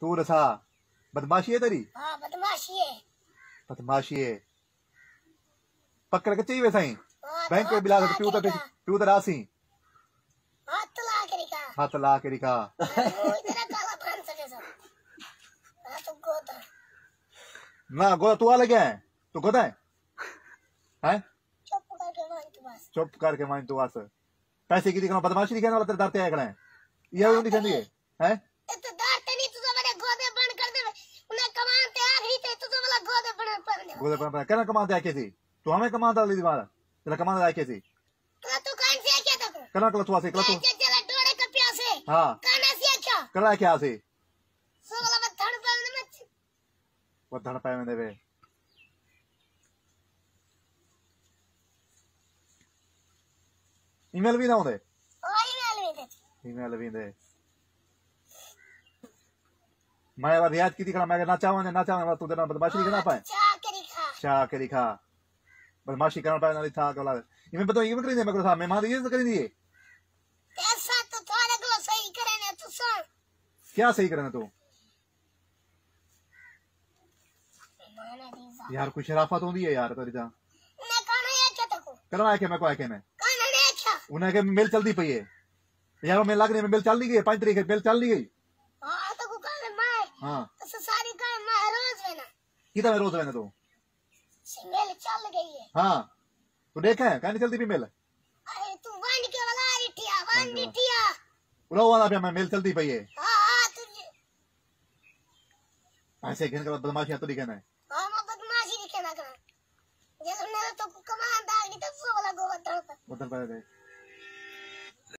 तू रसा बदमाशी है तेरी? हाँ बदमाशी है। बदमाशी है। पकड़ के चाहिए वैसा ही हाँ, बैंक तो में बिला तो के प्यू तो रासी हाथ ला के रिका। हाथ ला के हाँ तो गोदा ना गोदा तू आ लगे है? तू गोदा है? हैं? चुप करके मान तू बस। तू पैसे की दिखाना बदमाशी दिखाने वाला तेरे डरते आया खड़े हैं। ये वो नहीं कहती है? हैं ये तो दांत नहीं तू तो मेरे गोदे बंद कर दे उन्हें कमाते आ गई थे तू तो वाला गोदे कर गोदे पर कहना कमाते आके सी तू हमें कमाता ली दीवार तेरा कमाता आके सी कान से क्या तक कहना कल तू आसे कल तू चल चल डोरे का प्यासे हाँ काना से क्या कला क्या सो वो धड़ पाए में देवे ईमेल भी ना दे. ईमेल भी दे. मैं अब रियाज की थी दिखा मैं ना चाहूँ ना चाहूँ तू देना बदमाशी दिखा ना पाए। चा के दिखा। बदमाशी करना पाए ना था कला इमे बताओ इमे करी दे मैं कहा मेहमान ये तो करी दिए ऐसा तो थोड़े को सही करे ना तू सुन। क्या सही करना तू? यार कुछ शराफत होती है यार तेरी जा उन्हें कहना है क्या तको करना है कि मैं? को है कि मैं नहीं उन्हें के मेल चलती पई है? यार मैं लग रही है मेल चल दी गई पाँच तरीके मेल चल दी गई। हाँ तो को कहना मैं? हाँ। तो सारी कहे मैं रोज में ना। कितना में रोज रहना तू? सिंगल चल गई है। हाँ तू देखे है कहनी चलती फीमेल मेल? अरे तू वन के वाला वन वाला भी मैं मेल चलती पई है। हाँ हाँ तुझे। ऐसे कहने के बाद बदमाशी तो दिखाना है। हाँ मैं बदमाशी दिखाना करा जब मेरे तो कमांड आ गई तो सो वाला पर। उधर पर